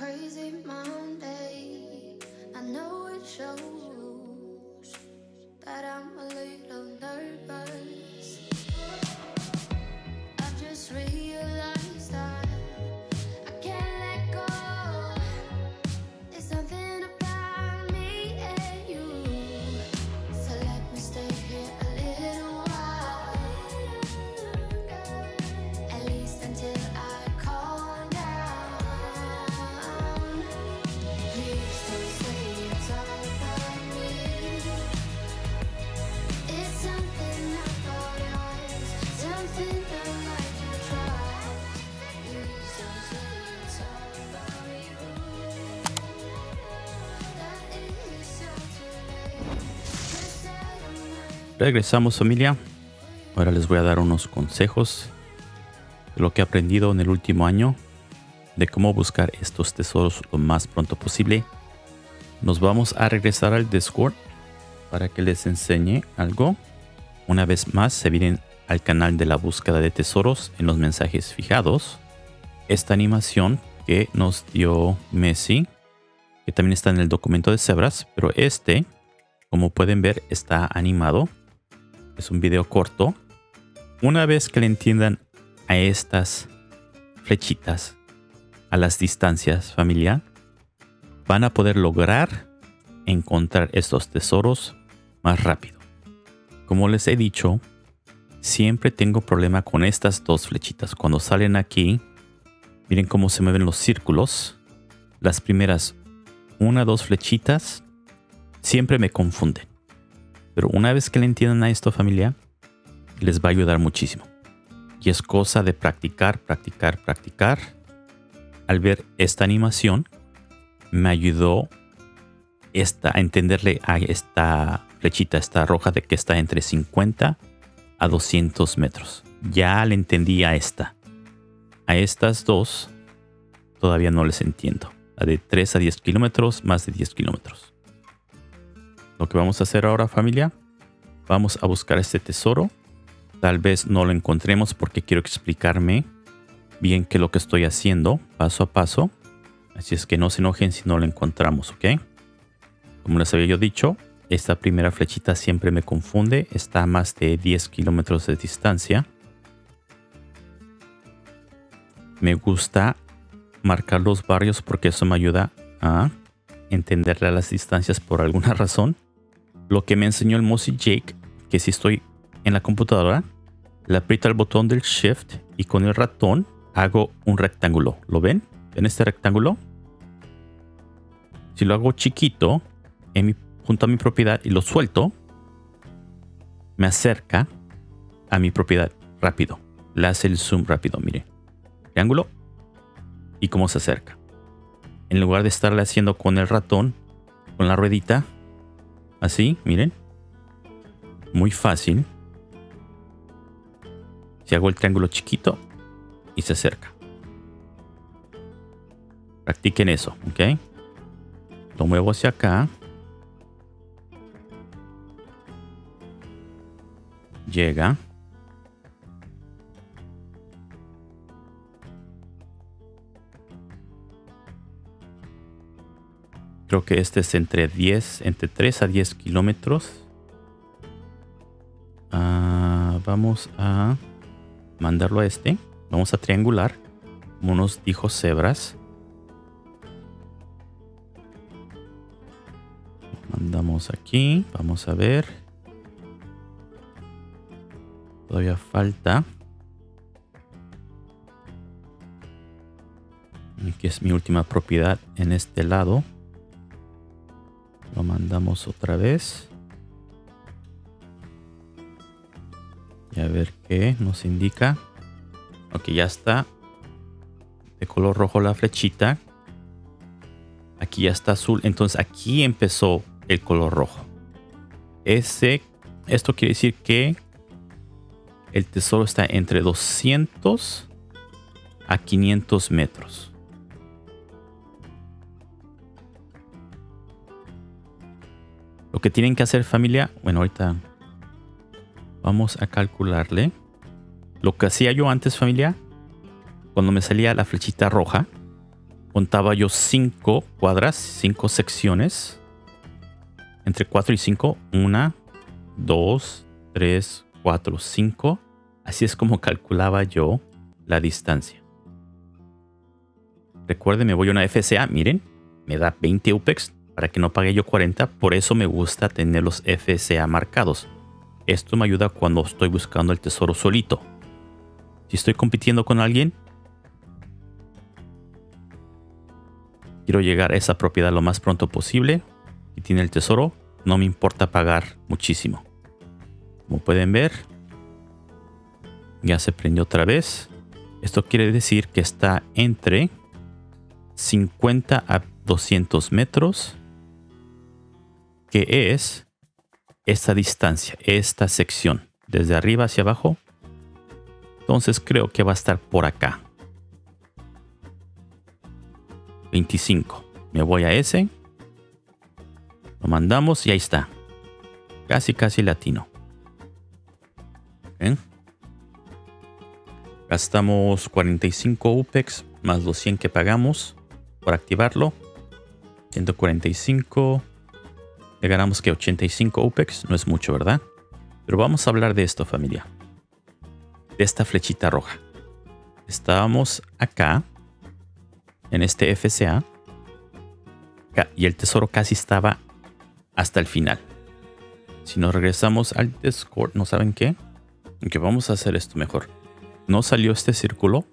crazy mind Regresamos familia. Ahora les voy a dar unos consejos de lo que he aprendido en el último año de cómo buscar estos tesoros lo más pronto posible. Nos vamos a regresar al Discord para que les enseñe algo. Una vez más se vienen al canal de la búsqueda de tesoros en los mensajes fijados. Esta animación que nos dio Messi, que también está en el documento de Cebras, pero este, como pueden ver, está animado es un video corto. Una vez que le entiendan a estas flechitas, a las distancias familia, van a poder lograr encontrar estos tesoros más rápido. Como les he dicho, siempre tengo problema con estas dos flechitas. Cuando salen aquí, miren cómo se mueven los círculos. Las primeras una, dos flechitas siempre me confunden. Pero una vez que le entiendan a esto familia, les va a ayudar muchísimo. Y es cosa de practicar, practicar, practicar. Al ver esta animación, me ayudó esta, a entenderle a esta flechita, esta roja de que está entre 50 a 200 metros. Ya le entendí a esta. A estas dos todavía no les entiendo. La de 3 a 10 kilómetros, más de 10 kilómetros. Lo que vamos a hacer ahora familia, vamos a buscar este tesoro. Tal vez no lo encontremos porque quiero explicarme bien qué es lo que estoy haciendo paso a paso. Así es que no se enojen si no lo encontramos, ¿ok? Como les había yo dicho, esta primera flechita siempre me confunde. Está a más de 10 kilómetros de distancia. Me gusta marcar los barrios porque eso me ayuda a entenderle las distancias por alguna razón. Lo que me enseñó el Mossy Jake, que si estoy en la computadora, le aprieto el botón del Shift y con el ratón hago un rectángulo. ¿Lo ven? ¿Ven este rectángulo? Si lo hago chiquito, junto a mi propiedad y lo suelto, me acerca a mi propiedad rápido. Le hace el zoom rápido, mire. Triángulo y cómo se acerca. En lugar de estarle haciendo con el ratón, con la ruedita, así, miren. Muy fácil. Si hago el triángulo chiquito y se acerca. Practiquen eso, ¿ok? Lo muevo hacia acá. Llega. Creo que este es entre 10, entre 3 a 10 kilómetros. Ah, vamos a mandarlo a este. Vamos a triangular. Como nos dijo Cebras. Mandamos aquí. Vamos a ver. Todavía falta. Aquí es mi última propiedad en este lado. Mandamos otra vez. Y a ver qué nos indica. Ok, ya está. De color rojo la flechita. Aquí ya está azul. Entonces aquí empezó el color rojo. Ese, esto quiere decir que el tesoro está entre 200 a 500 metros. Lo que tienen que hacer familia, bueno, ahorita vamos a calcularle. Lo que hacía yo antes familia, cuando me salía la flechita roja, contaba yo cinco cuadras, cinco secciones, entre 4 y 5, 1, 2, 3, 4, 5. Así es como calculaba yo la distancia. Recuerden, me voy a una FCA, miren, me da 20 UPEX, para que no pague yo 40. Por eso me gusta tener los FSA marcados. Esto me ayuda cuando estoy buscando el tesoro solito. Si estoy compitiendo con alguien, quiero llegar a esa propiedad lo más pronto posible. Y tiene el tesoro, no me importa pagar muchísimo. Como pueden ver, ya se prendió otra vez. Esto quiere decir que está entre 50 a 200 metros que es esta distancia, esta sección, desde arriba hacia abajo. Entonces creo que va a estar por acá. 25. Me voy a ese. Lo mandamos y ahí está. Casi, casi latino. Gastamos 45 UPEX más los 100 que pagamos por activarlo. 145 le ganamos que 85 UPEX, no es mucho, ¿verdad? Pero vamos a hablar de esto, familia. De esta flechita roja. Estábamos acá, en este FCA, y el tesoro casi estaba hasta el final. Si nos regresamos al Discord, ¿no saben qué? Que vamos a hacer esto mejor. No salió este círculo,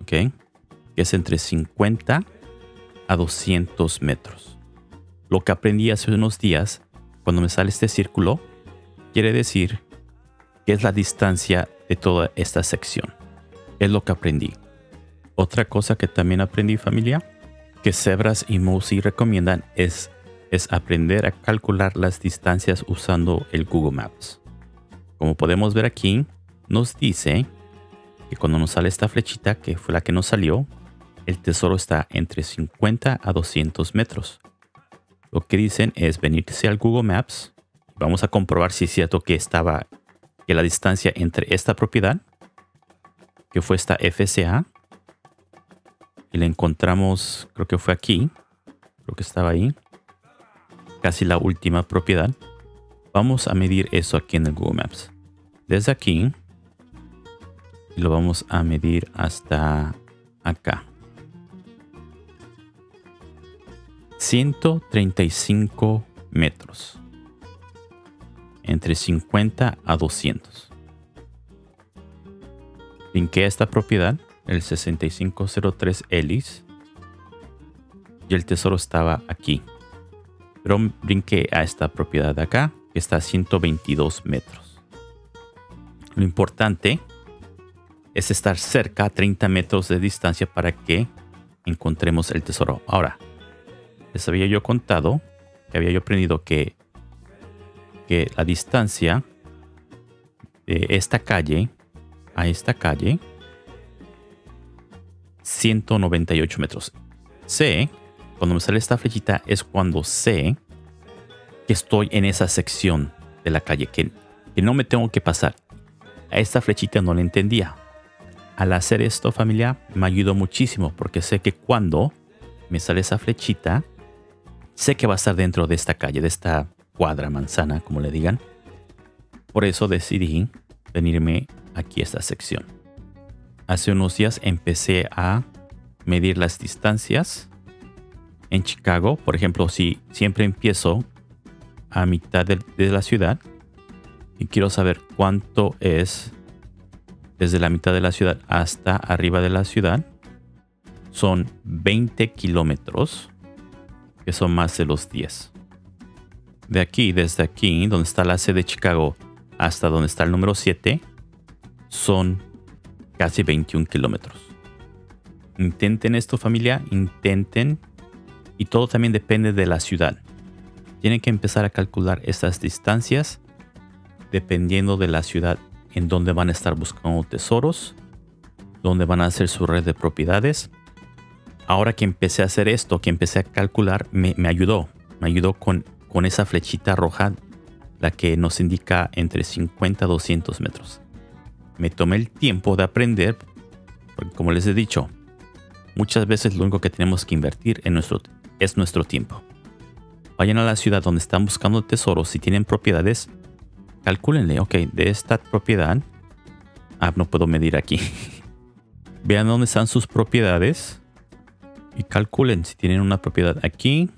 ¿ok? Que es entre 50 a 200 metros. Lo que aprendí hace unos días, cuando me sale este círculo, quiere decir que es la distancia de toda esta sección. Es lo que aprendí. Otra cosa que también aprendí familia, que Zebras y Mosi recomiendan es, es aprender a calcular las distancias usando el Google Maps. Como podemos ver aquí, nos dice que cuando nos sale esta flechita, que fue la que nos salió, el tesoro está entre 50 a 200 metros lo que dicen es venirse al Google Maps. Vamos a comprobar si es cierto que estaba que la distancia entre esta propiedad, que fue esta FCA, y la encontramos, creo que fue aquí, creo que estaba ahí, casi la última propiedad. Vamos a medir eso aquí en el Google Maps. Desde aquí, y lo vamos a medir hasta acá. 135 metros. Entre 50 a 200. Brinqué esta propiedad, el 6503 Ellis. Y el tesoro estaba aquí. Pero brinqué a esta propiedad de acá, que está a 122 metros. Lo importante es estar cerca a 30 metros de distancia para que encontremos el tesoro. Ahora, les había yo contado, que había yo aprendido que, que la distancia de esta calle a esta calle, 198 metros. Sé, cuando me sale esta flechita, es cuando sé que estoy en esa sección de la calle, que, que no me tengo que pasar. A esta flechita no la entendía. Al hacer esto, familia, me ayudó muchísimo porque sé que cuando me sale esa flechita, sé que va a estar dentro de esta calle, de esta cuadra manzana, como le digan. Por eso decidí venirme aquí a esta sección. hace unos días empecé a medir las distancias en Chicago. Por ejemplo, si siempre empiezo a mitad de, de la ciudad y quiero saber cuánto es desde la mitad de la ciudad hasta arriba de la ciudad, son 20 kilómetros, que son más de los 10. De aquí, desde aquí, donde está la sede de Chicago, hasta donde está el número 7, son casi 21 kilómetros. Intenten esto familia, intenten. Y todo también depende de la ciudad. Tienen que empezar a calcular estas distancias dependiendo de la ciudad en donde van a estar buscando tesoros, donde van a hacer su red de propiedades. Ahora que empecé a hacer esto, que empecé a calcular, me, ayudó. Me ayudó con, con esa flechita roja, la que nos indica entre 50 a 200 metros. Me tomé el tiempo de aprender, porque como les he dicho, muchas veces lo único que tenemos que invertir en nuestro, es nuestro tiempo. Vayan a la ciudad donde están buscando tesoros, si tienen propiedades, calcúlenle, ok, de esta propiedad, ah, no puedo medir aquí. Vean dónde están sus propiedades y calculen si tienen una propiedad aquí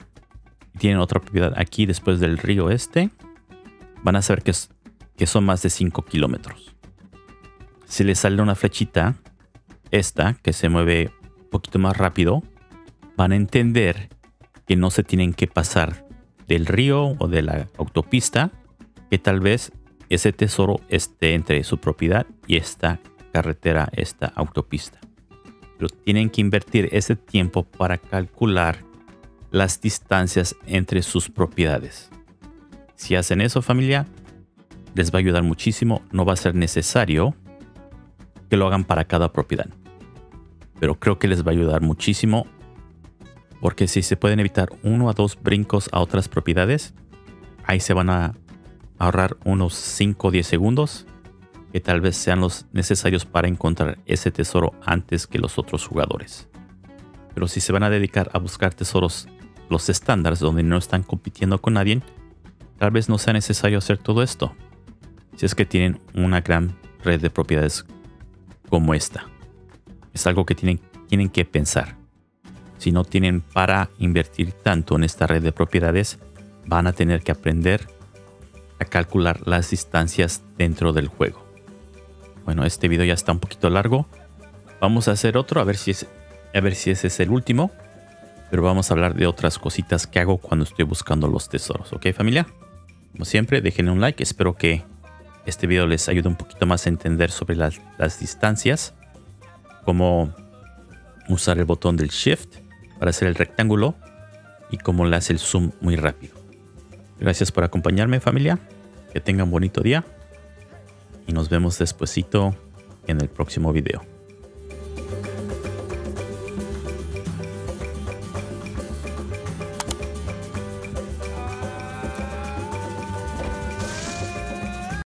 y tienen otra propiedad aquí después del río este. Van a saber que, son más de 5 kilómetros. Si les sale una flechita, esta que se mueve un poquito más rápido, van a entender que no se tienen que pasar del río o de la autopista que tal vez ese tesoro esté entre su propiedad y esta carretera, esta autopista. Pero tienen que invertir ese tiempo para calcular las distancias entre sus propiedades. Si hacen eso familia, les va a ayudar muchísimo. No va a ser necesario que lo hagan para cada propiedad. Pero creo que les va a ayudar muchísimo porque si se pueden evitar uno a dos brincos a otras propiedades, ahí se van a ahorrar unos 5 o 10 segundos que tal vez sean los necesarios para encontrar ese tesoro antes que los otros jugadores. Pero si se van a dedicar a buscar tesoros los estándares donde no están compitiendo con nadie, tal vez no sea necesario hacer todo esto. Si es que tienen una gran red de propiedades como esta. Es algo que tienen, tienen que pensar. Si no tienen para invertir tanto en esta red de propiedades, van a tener que aprender a calcular las distancias dentro del juego. Bueno, este video ya está un poquito largo. Vamos a hacer otro a ver si a ver si ese es el último. Pero vamos a hablar de otras cositas que hago cuando estoy buscando los tesoros. ¿Ok familia? Como siempre, dejen un like. Espero que este video les ayude un poquito más a entender sobre las, las distancias. Cómo usar el botón del Shift para hacer el rectángulo. Y cómo le hace el zoom muy rápido. Gracias por acompañarme familia. Que tengan bonito día. Y nos vemos despuesito en el próximo video.